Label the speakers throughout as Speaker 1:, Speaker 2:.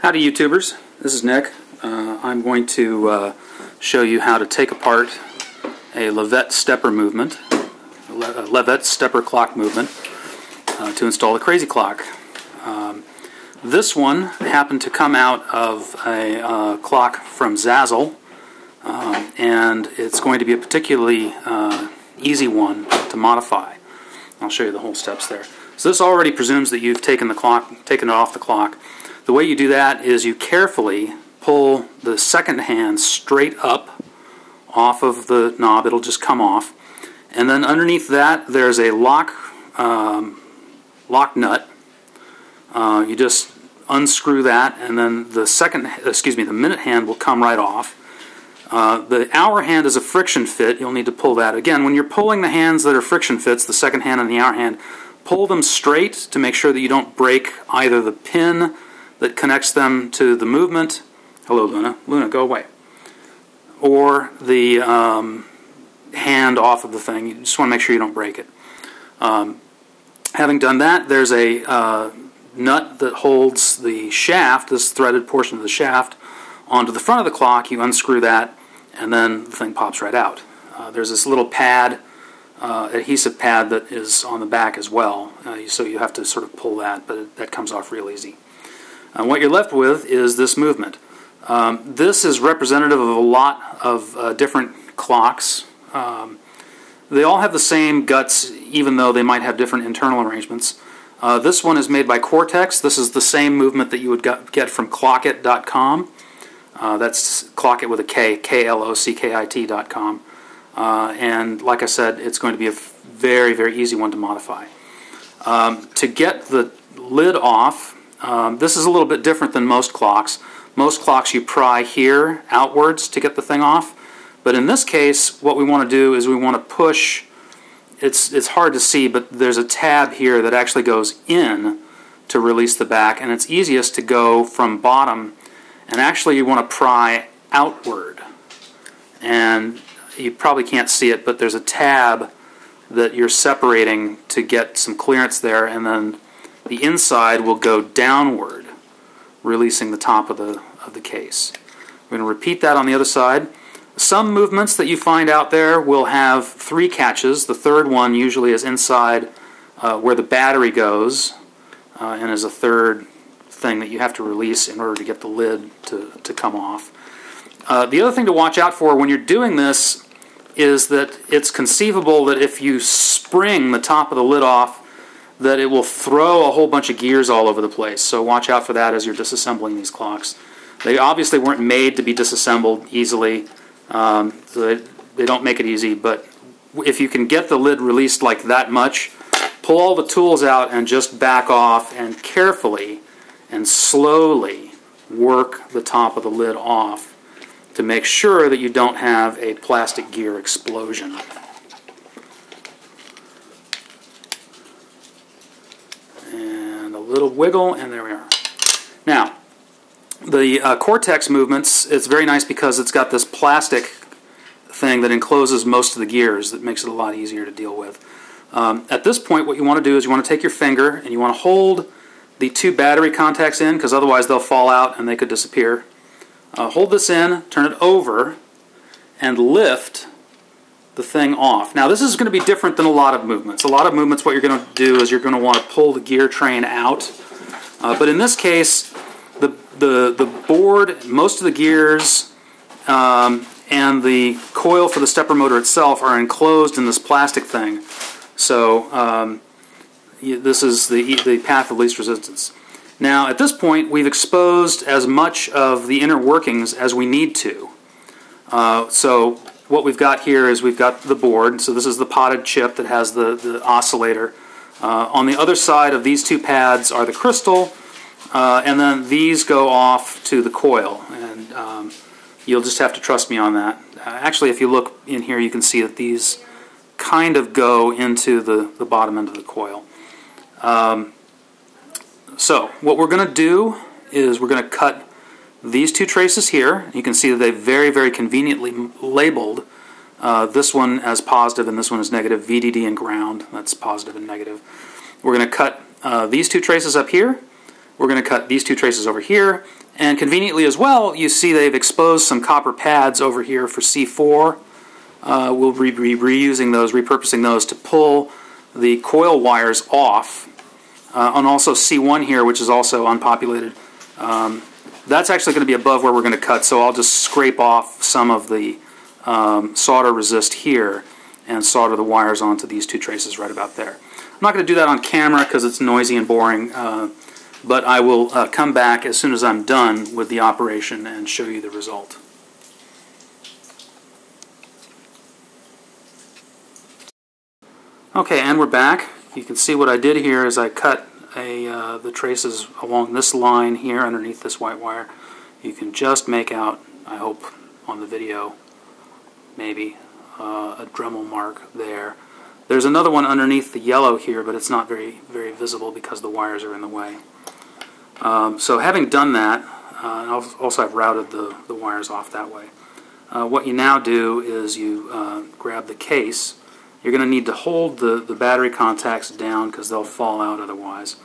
Speaker 1: Howdy YouTubers, this is Nick. Uh, I'm going to uh, show you how to take apart a Lavet stepper movement, a Lavet stepper clock movement, uh, to install a crazy clock. Um, this one happened to come out of a uh, clock from Zazzle, um, and it's going to be a particularly uh, easy one to modify. I'll show you the whole steps there. So this already presumes that you've taken the clock, taken it off the clock. The way you do that is you carefully pull the second hand straight up off of the knob. It'll just come off. And then underneath that, there's a lock, um, lock nut. Uh, you just unscrew that, and then the second, excuse me, the minute hand will come right off. Uh, the hour hand is a friction fit. You'll need to pull that. Again, when you're pulling the hands that are friction fits, the second hand and the hour hand, pull them straight to make sure that you don't break either the pin that connects them to the movement. Hello, Luna. Luna, go away. Or the um, hand off of the thing. You just want to make sure you don't break it. Um, having done that, there's a uh, nut that holds the shaft, this threaded portion of the shaft, onto the front of the clock. You unscrew that, and then the thing pops right out. Uh, there's this little pad, uh, adhesive pad, that is on the back as well. Uh, so you have to sort of pull that, but that comes off real easy. And what you're left with is this movement. Um, this is representative of a lot of uh, different clocks. Um, they all have the same guts, even though they might have different internal arrangements. Uh, this one is made by Quartex. This is the same movement that you would get from klockit.com. Uh, that's clockit with a K, K-L-O-C-K-I-T.com. Uh, and like I said, it's going to be a very, very easy one to modify. Um, to get the lid off, um, this is a little bit different than most clocks. Most clocks you pry here outwards to get the thing off. But in this case, what we want to do is we want to push, it's, it's hard to see, but there's a tab here that actually goes in to release the back, and it's easiest to go from bottom, and actually you want to pry outward. And you probably can't see it, but there's a tab that you're separating to get some clearance there, and then the inside will go downward, releasing the top of the, of the case. We're going to repeat that on the other side. Some movements that you find out there will have three catches. The third one usually is inside uh, where the battery goes uh, and is a third thing that you have to release in order to get the lid to, to come off. Uh, the other thing to watch out for when you're doing this is that it's conceivable that if you spring the top of the lid off that it will throw a whole bunch of gears all over the place. So watch out for that as you're disassembling these clocks. They obviously weren't made to be disassembled easily, um, so they, they don't make it easy. But if you can get the lid released like that much, pull all the tools out and just back off and carefully and slowly work the top of the lid off to make sure that you don't have a plastic gear explosion. Little wiggle, and there we are. Now, the uh, Quartex movements, it's very nice because it's got this plastic thing that encloses most of the gears that makes it a lot easier to deal with. Um, at this point, what you want to do is you want to take your finger and you want to hold the two battery contacts in because otherwise they'll fall out and they could disappear. Uh, hold this in, turn it over, and lift the thing off. Now this is going to be different than a lot of movements. A lot of movements what you're going to do is you're going to want to pull the gear train out. Uh, but in this case, the, the, the board, most of the gears, um, and the coil for the stepper motor itself are enclosed in this plastic thing. So um, this is the, the path of least resistance. Now at this point we've exposed as much of the inner workings as we need to. Uh, so what we've got here is we've got the board. So this is the potted chip that has the, the oscillator. Uh, on the other side of these two pads are the crystal, uh, and then these go off to the coil. And um, you'll just have to trust me on that. Uh, actually, if you look in here, you can see that these kind of go into the, the bottom end of the coil. Um, so what we're going to do is we're going to cut these two traces here, you can see that they very, very conveniently labeled uh, this one as positive and this one as negative, VDD and ground. That's positive and negative. We're going to cut uh, these two traces up here, we're going to cut these two traces over here. And conveniently as well, you see they've exposed some copper pads over here for C4. Uh, we'll be re reusing those, repurposing those to pull the coil wires off. Uh, and also C1 here, which is also unpopulated. Um, that's actually going to be above where we're going to cut, so I'll just scrape off some of the um, solder resist here and solder the wires onto these two traces right about there. I'm not going to do that on camera because it's noisy and boring, uh, but I will uh, come back as soon as I'm done with the operation and show you the result. Okay, and we're back. You can see what I did here is I cut a, uh, the traces along this line here underneath this white wire. You can just make out, I hope on the video, maybe, uh, a Dremel mark there. There's another one underneath the yellow here, but it's not very, very visible because the wires are in the way. Um, so having done that, uh, and also I've routed the, the wires off that way, uh, what you now do is you uh, grab the case you're going to need to hold the, the battery contacts down because they'll fall out otherwise.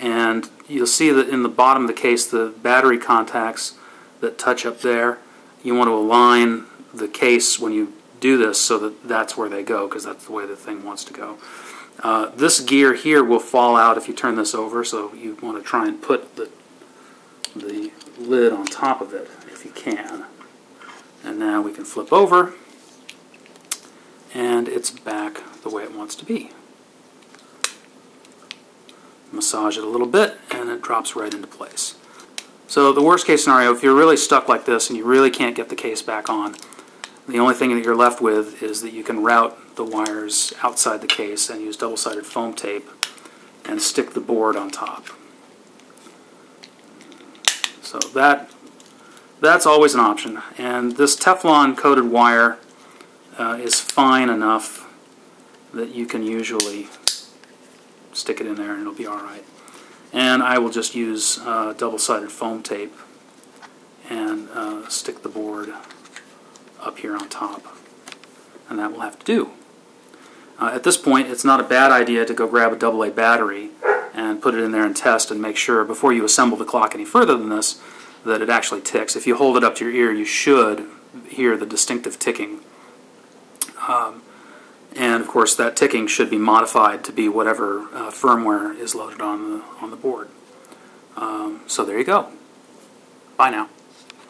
Speaker 1: And you'll see that in the bottom of the case, the battery contacts that touch up there, you want to align the case when you do this so that that's where they go because that's the way the thing wants to go. Uh, this gear here will fall out if you turn this over, so you want to try and put the, the lid on top of it if you can. And now we can flip over and it's back the way it wants to be. Massage it a little bit and it drops right into place. So the worst case scenario, if you're really stuck like this and you really can't get the case back on, the only thing that you're left with is that you can route the wires outside the case and use double-sided foam tape and stick the board on top. So that that's always an option. And this Teflon coated wire uh, is fine enough that you can usually stick it in there and it'll be alright. And I will just use uh, double-sided foam tape and uh, stick the board up here on top. And that will have to do. Uh, at this point, it's not a bad idea to go grab a AA battery and put it in there and test and make sure before you assemble the clock any further than this that it actually ticks. If you hold it up to your ear, you should hear the distinctive ticking um, and of course, that ticking should be modified to be whatever uh, firmware is loaded on the on the board. Um, so there you go. Bye now.